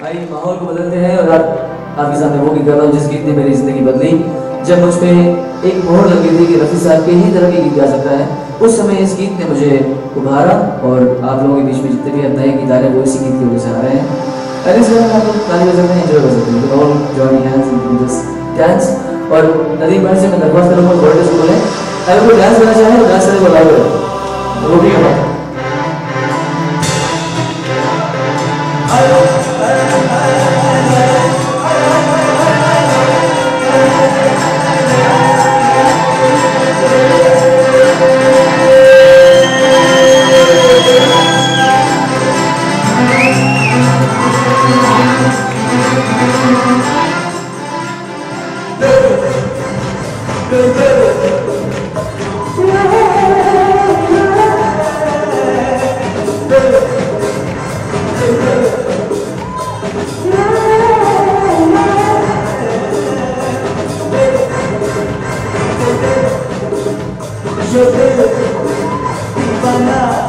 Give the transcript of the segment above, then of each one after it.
भाई, माहौल को बदलते हैं और आप आपके सामने वो भी कर रहा हूँ जिस गीत ने मेरी ज़िंदगी बदली। जब मुझ पे एक मोहर लग गई थी कि रफी साहब के ही तरह के गीत गा सकता है, उस समय इस गीत ने मुझे उभारा और आप लोगों के बीच में जितने भी अब नए गीत आ रहे हैं, वो इसी गीत की वजह से आ रहे हैं। अरे वजह आप लोग ताली बजा सकते हैं एंजॉय कर सकते हैं। ऑल जॉइन हैंड्स डांस और नदीम भाई से मैं दरख्वास्त करूँगा से बोले। अगर कोई डांस करना चाहे तो डांस करने को अलाउ वो भी है यहाँ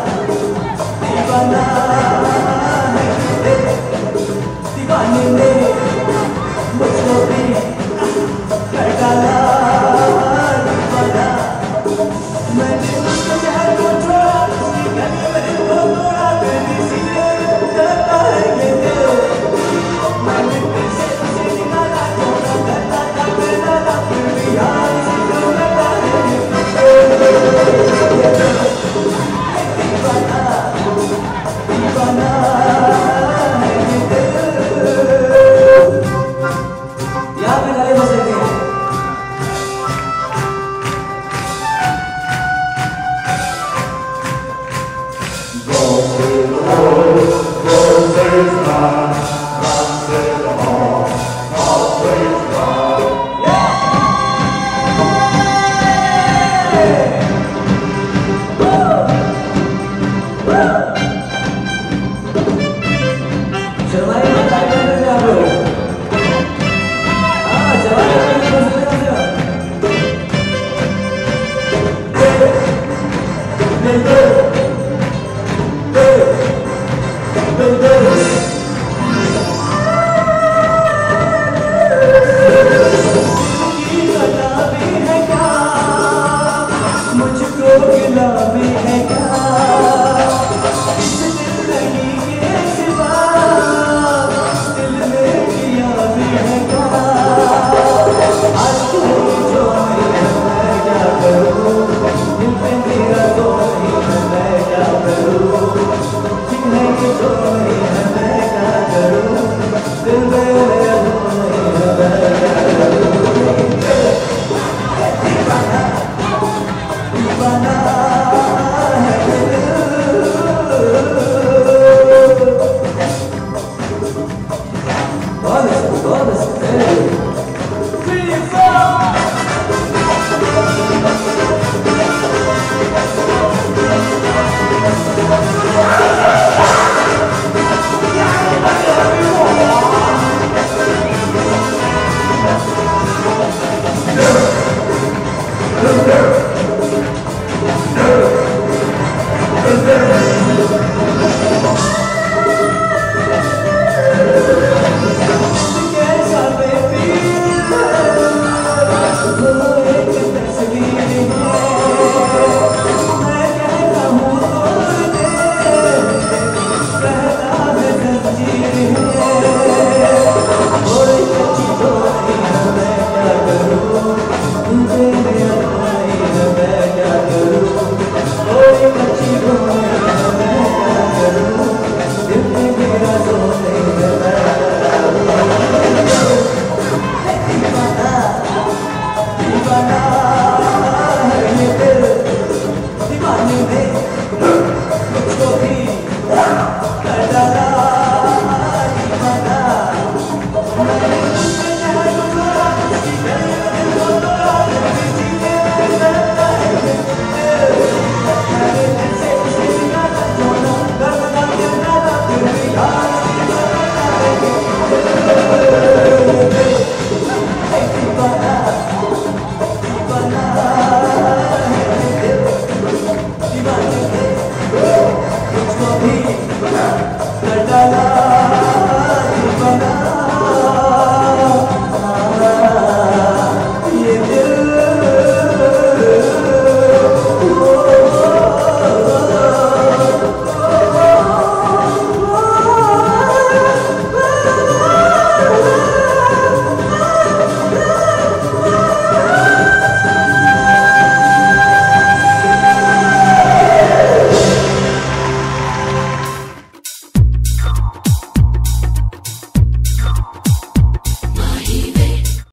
나. But I